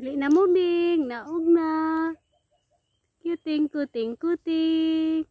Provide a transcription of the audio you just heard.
Dali na mo, Bing. Naog na. Kuting, kuting, kuting.